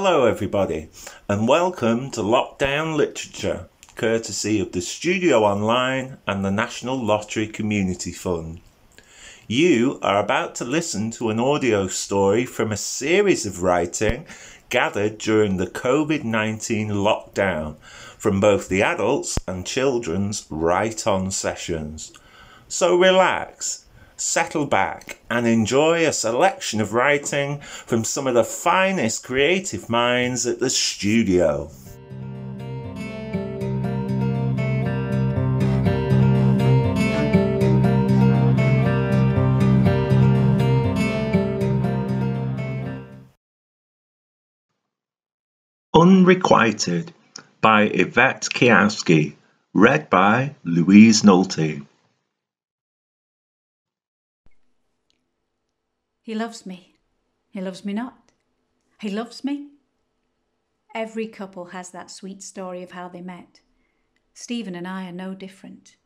Hello, everybody, and welcome to Lockdown Literature, courtesy of the Studio Online and the National Lottery Community Fund. You are about to listen to an audio story from a series of writing gathered during the COVID 19 lockdown from both the adults and children's Write On sessions. So relax settle back and enjoy a selection of writing from some of the finest creative minds at the studio. Unrequited by Yvette Keouski, read by Louise Nolte. He loves me. He loves me not. He loves me. Every couple has that sweet story of how they met. Stephen and I are no different.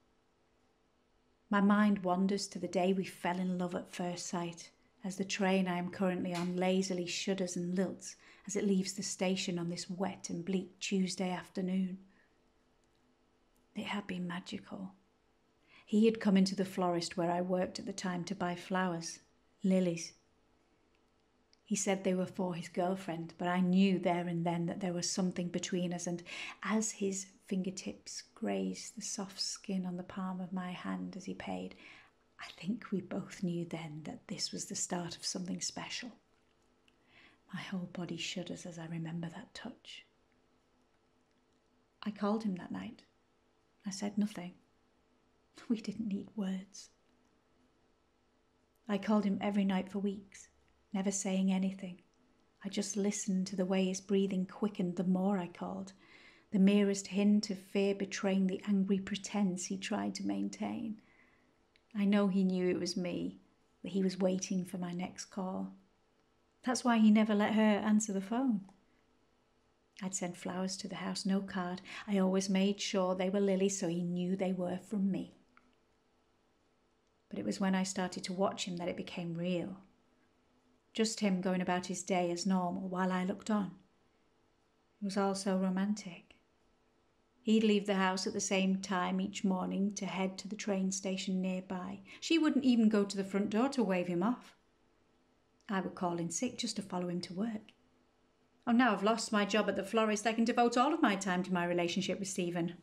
My mind wanders to the day we fell in love at first sight, as the train I am currently on lazily shudders and lilts as it leaves the station on this wet and bleak Tuesday afternoon. It had been magical. He had come into the florist where I worked at the time to buy flowers, lilies. He said they were for his girlfriend, but I knew there and then that there was something between us, and as his fingertips grazed the soft skin on the palm of my hand as he paid, I think we both knew then that this was the start of something special. My whole body shudders as I remember that touch. I called him that night. I said nothing. We didn't need words. I called him every night for weeks, never saying anything. I just listened to the way his breathing quickened the more I called, the merest hint of fear betraying the angry pretense he tried to maintain. I know he knew it was me, that he was waiting for my next call. That's why he never let her answer the phone. I'd send flowers to the house, no card. I always made sure they were lilies so he knew they were from me. But it was when I started to watch him that it became real. Just him going about his day as normal while I looked on. It was all so romantic. He'd leave the house at the same time each morning to head to the train station nearby. She wouldn't even go to the front door to wave him off. I would call in sick just to follow him to work. Oh, now I've lost my job at the florist, I can devote all of my time to my relationship with Stephen.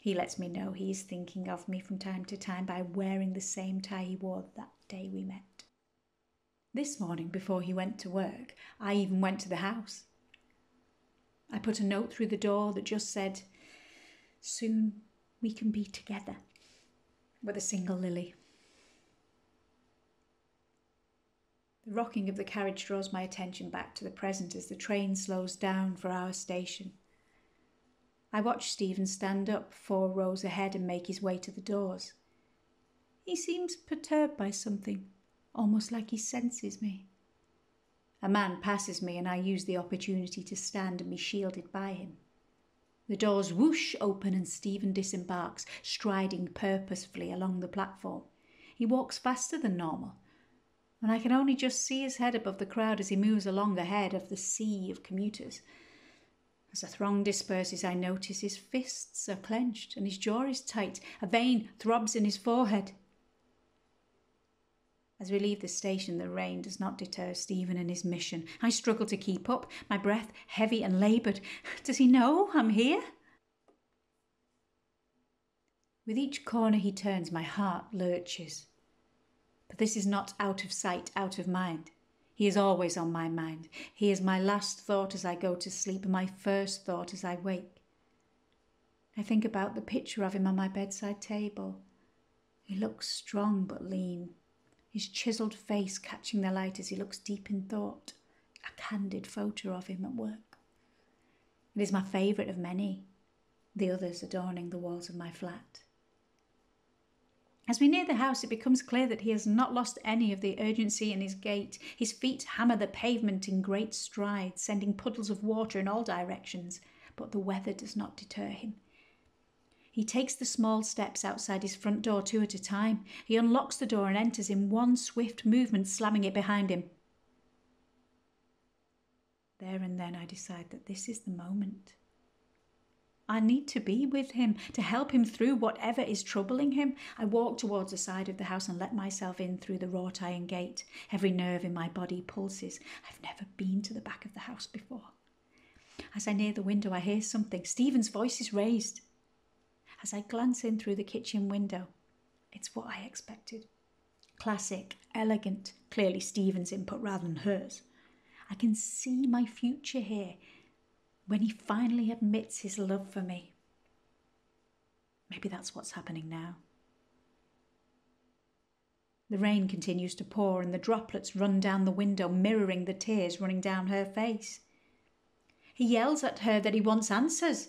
He lets me know he is thinking of me from time to time by wearing the same tie he wore that day we met. This morning, before he went to work, I even went to the house. I put a note through the door that just said, Soon we can be together, with a single lily. The rocking of the carriage draws my attention back to the present as the train slows down for our station. I watch Stephen stand up four rows ahead and make his way to the doors. He seems perturbed by something, almost like he senses me. A man passes me, and I use the opportunity to stand and be shielded by him. The doors whoosh open, and Stephen disembarks, striding purposefully along the platform. He walks faster than normal, and I can only just see his head above the crowd as he moves along ahead of the sea of commuters. As the throng disperses, I notice his fists are clenched and his jaw is tight. A vein throbs in his forehead. As we leave the station, the rain does not deter Stephen and his mission. I struggle to keep up, my breath heavy and laboured. Does he know I'm here? With each corner he turns, my heart lurches. But this is not out of sight, out of mind. He is always on my mind. He is my last thought as I go to sleep my first thought as I wake. I think about the picture of him on my bedside table. He looks strong but lean, his chiselled face catching the light as he looks deep in thought. A candid photo of him at work. It is my favourite of many, the others adorning the walls of my flat. As we near the house, it becomes clear that he has not lost any of the urgency in his gait. His feet hammer the pavement in great strides, sending puddles of water in all directions, but the weather does not deter him. He takes the small steps outside his front door two at a time. He unlocks the door and enters in one swift movement, slamming it behind him. There and then I decide that this is the moment. I need to be with him to help him through whatever is troubling him. I walk towards the side of the house and let myself in through the wrought iron gate. Every nerve in my body pulses. I've never been to the back of the house before. As I near the window, I hear something. Stephen's voice is raised. As I glance in through the kitchen window, it's what I expected. Classic, elegant, clearly Stephen's input rather than hers. I can see my future here when he finally admits his love for me. Maybe that's what's happening now. The rain continues to pour and the droplets run down the window, mirroring the tears running down her face. He yells at her that he wants answers.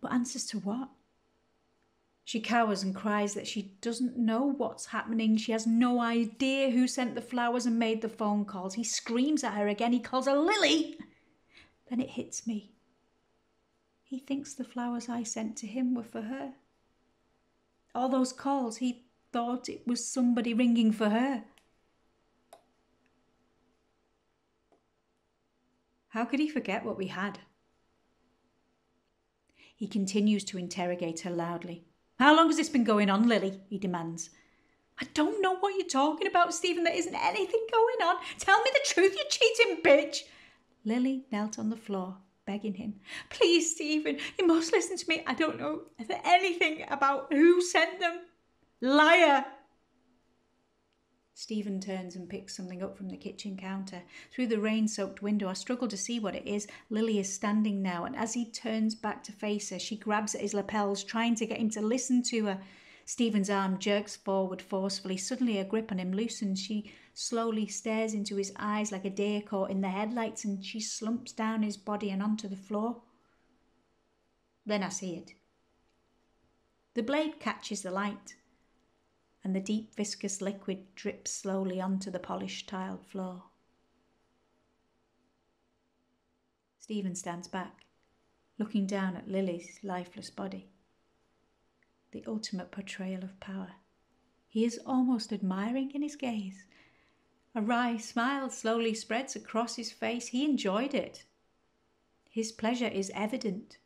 But answers to what? She cowers and cries that she doesn't know what's happening. She has no idea who sent the flowers and made the phone calls. He screams at her again. He calls her Lily. Then it hits me. He thinks the flowers I sent to him were for her. All those calls, he thought it was somebody ringing for her. How could he forget what we had? He continues to interrogate her loudly. How long has this been going on, Lily? he demands. I don't know what you're talking about, Stephen. There isn't anything going on. Tell me the truth, you cheating bitch. Lily knelt on the floor, begging him. Please, Stephen, you must listen to me. I don't know anything about who sent them. Liar! Stephen turns and picks something up from the kitchen counter. Through the rain soaked window, I struggle to see what it is. Lily is standing now, and as he turns back to face her, she grabs at his lapels, trying to get him to listen to her. Stephen's arm jerks forward forcefully. Suddenly, her grip on him loosens. She slowly stares into his eyes like a deer caught in the headlights, and she slumps down his body and onto the floor. Then I see it. The blade catches the light and the deep viscous liquid drips slowly onto the polished tiled floor. Stephen stands back, looking down at Lily's lifeless body. The ultimate portrayal of power. He is almost admiring in his gaze. A wry smile slowly spreads across his face. He enjoyed it. His pleasure is evident.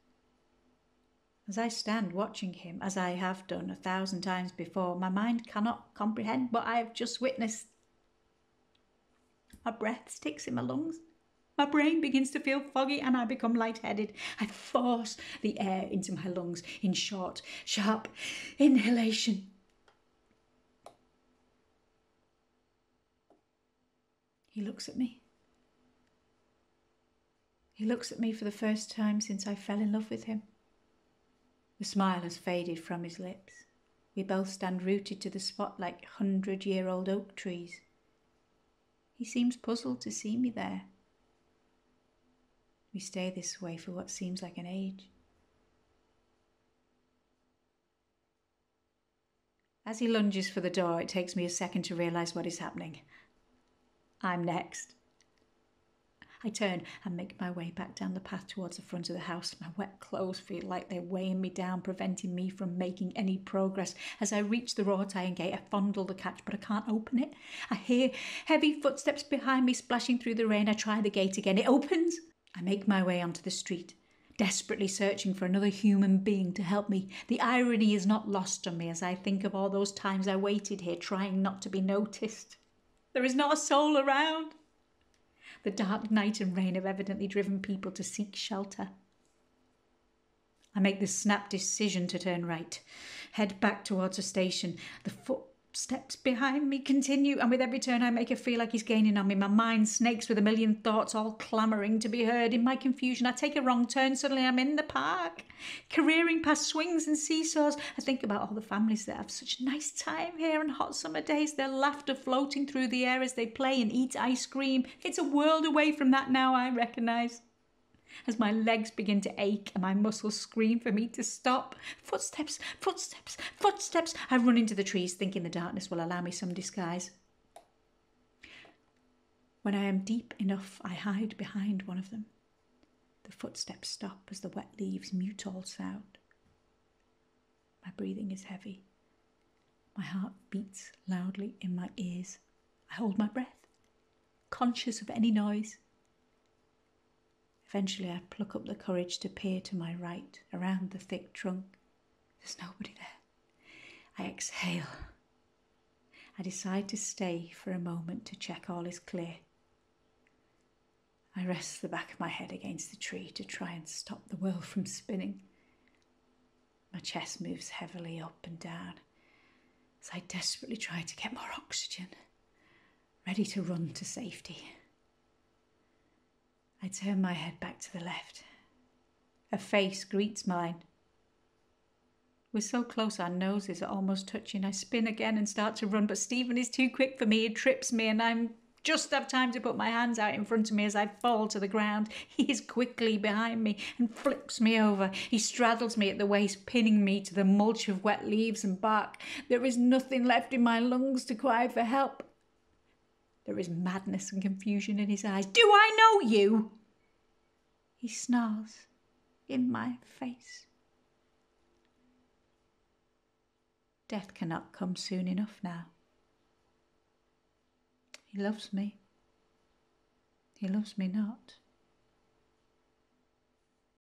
As I stand watching him, as I have done a thousand times before, my mind cannot comprehend what I have just witnessed. My breath sticks in my lungs. My brain begins to feel foggy and I become lightheaded. I force the air into my lungs in short, sharp inhalation. He looks at me. He looks at me for the first time since I fell in love with him. The smile has faded from his lips. We both stand rooted to the spot like hundred year old oak trees. He seems puzzled to see me there. We stay this way for what seems like an age. As he lunges for the door, it takes me a second to realise what is happening. I'm next. I turn and make my way back down the path towards the front of the house. My wet clothes feel like they're weighing me down, preventing me from making any progress. As I reach the wrought iron gate, I fondle the catch, but I can't open it. I hear heavy footsteps behind me splashing through the rain. I try the gate again. It opens. I make my way onto the street desperately searching for another human being to help me. The irony is not lost on me as I think of all those times I waited here trying not to be noticed. There is not a soul around. The dark night and rain have evidently driven people to seek shelter. I make the snap decision to turn right, head back towards a station. The footsteps behind me continue, and with every turn I make, I feel like he's gaining on me. My mind snakes with a million thoughts, all clamouring to be heard. In my confusion, I take a wrong turn. Suddenly, I'm in the park, careering past swings and seesaws. I think about all the families that have such a nice time here on hot summer days, their laughter floating through the air as they play and eat ice cream. It's a world away from that now, I recognise as my legs begin to ache and my muscles scream for me to stop. Footsteps, footsteps, footsteps. I run into the trees, thinking the darkness will allow me some disguise. When I am deep enough, I hide behind one of them. The footsteps stop as the wet leaves mute all sound. My breathing is heavy. My heart beats loudly in my ears. I hold my breath, conscious of any noise. Eventually, I pluck up the courage to peer to my right, around the thick trunk. There's nobody there. I exhale. I decide to stay for a moment to check all is clear. I rest the back of my head against the tree to try and stop the world from spinning. My chest moves heavily up and down as I desperately try to get more oxygen, ready to run to safety. I turn my head back to the left. A face greets mine. We're so close, our noses are almost touching. I spin again and start to run, but Stephen is too quick for me. He trips me, and I'm just have time to put my hands out in front of me as I fall to the ground. He is quickly behind me and flips me over. He straddles me at the waist, pinning me to the mulch of wet leaves and bark. There is nothing left in my lungs to cry for help. There is madness and confusion in his eyes. Do I know you? He snarls in my face. Death cannot come soon enough now. He loves me. He loves me not.